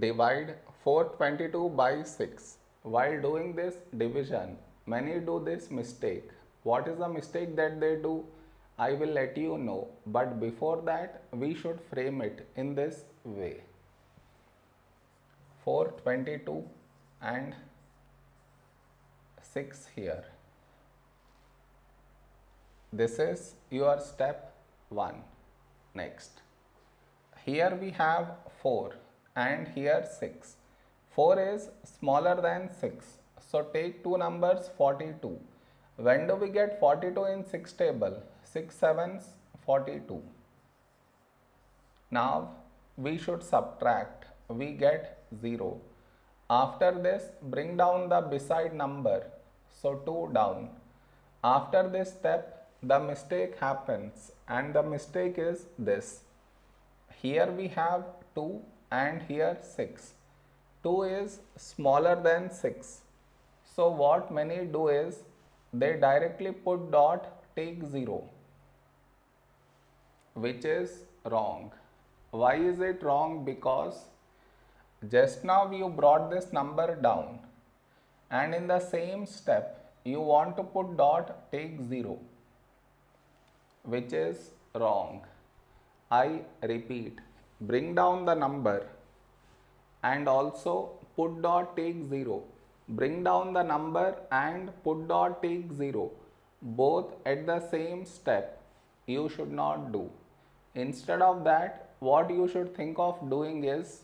divide 422 by 6. While doing this division, many do this mistake. What is the mistake that they do? I will let you know. But before that, we should frame it in this way. 422 and 6 here. This is your step 1. Next. Here we have 4 and here 6. 4 is smaller than 6. So take two numbers 42. When do we get 42 in 6 table? 6 sevens 42. Now we should subtract. We get 0. After this bring down the beside number. So 2 down. After this step the mistake happens and the mistake is this. Here we have 2 and here 6. 2 is smaller than 6. So what many do is they directly put dot take 0 which is wrong. Why is it wrong? Because just now you brought this number down and in the same step you want to put dot take 0 which is wrong. I repeat bring down the number and also put dot take 0 bring down the number and put dot take 0 both at the same step you should not do. Instead of that what you should think of doing is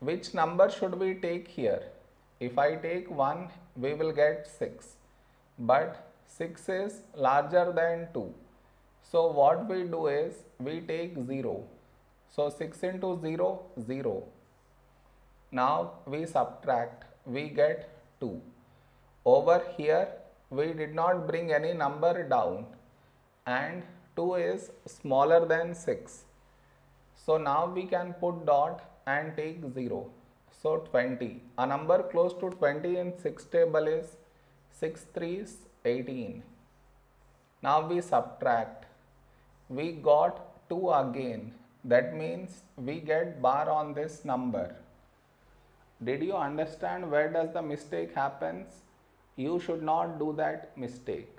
which number should we take here? If I take 1 we will get 6 but 6 is larger than 2 so what we do is we take 0 so 6 into 0 0 now we subtract, we get 2. Over here we did not bring any number down and 2 is smaller than 6. So now we can put dot and take 0. So 20. A number close to 20 in 6 table is 6 3s 18. Now we subtract. We got 2 again. That means we get bar on this number. Did you understand where does the mistake happens? You should not do that mistake.